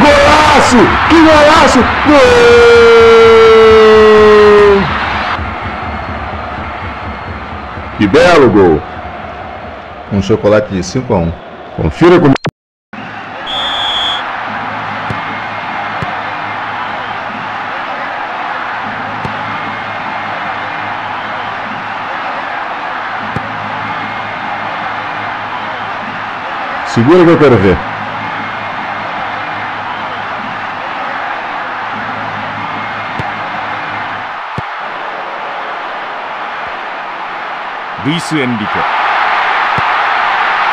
golaço! Que golaço! Gol! Que belo gol! Um chocolate de 5 a 1. Confira comigo. Segura que eu quero ver. Luiz Henrique.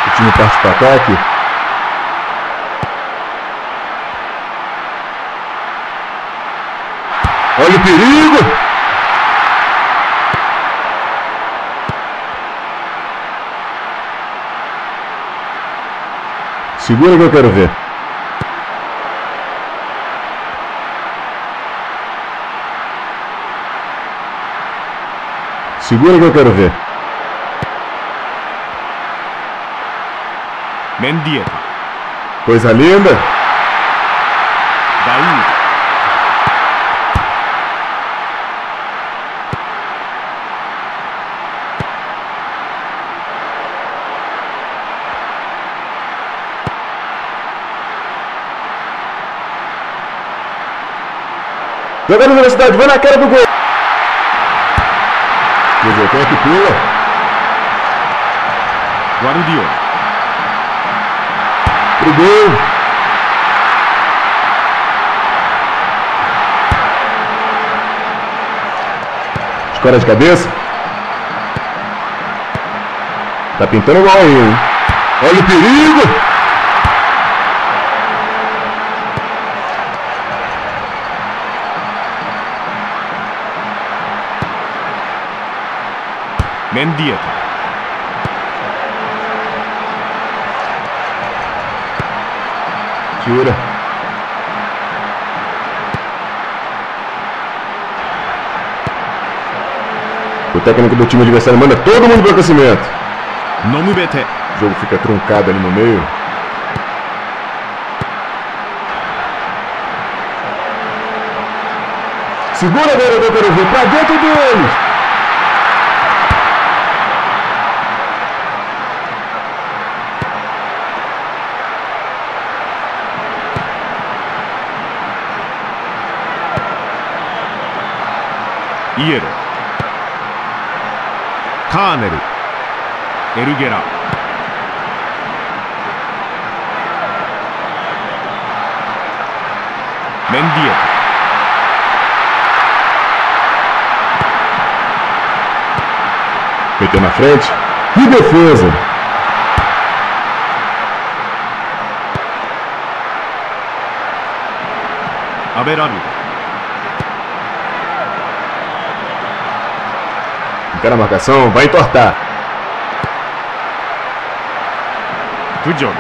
O time parte para ataque. Olha o perigo! Segura que eu quero ver. Segura que eu quero ver. Mendieta. Coisa linda. Daí. Jogando na velocidade, vai na cara do gol. Quer quem é que pula? Guardiola. Pro gol. Escora de cabeça. Tá pintando gol aí, hein? Olha o perigo! Mendieta. Tira. O técnico do time adversário manda todo mundo para o aquecimento. O jogo fica truncado ali no meio. Segura, garoto, eu quero ver. Pra dentro deles. イエロカーネルエルゲラメンディエ Meteu na frente. Que defesa!タ Fica a marcação, vai entortar. Tudo Diogo.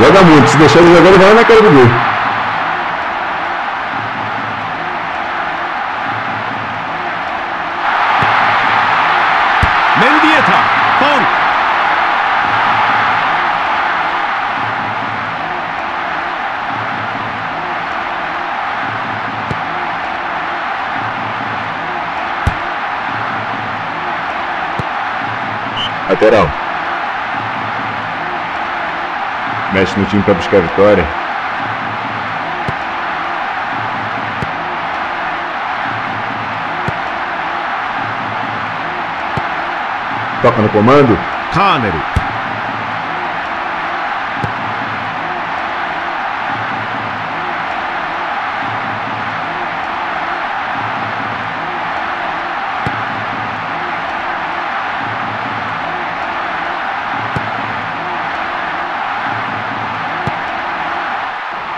Joga muito, se deixar ele jogar, ele vai na cara do gol. Lateral. Mexe no time para buscar a vitória. Toca no comando. カ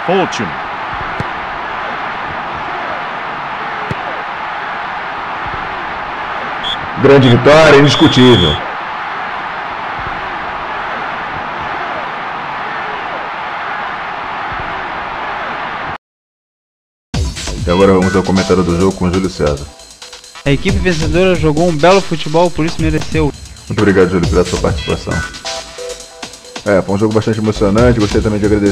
Ótimo. Grande vitória, indiscutível. E agora vamos ao comentário do jogo com o Júlio César. A equipe vencedora jogou um belo futebol, por isso mereceu. Muito obrigado, Júlio, pela sua participação. É, foi um jogo bastante emocionante. Gostaria também de agradecer.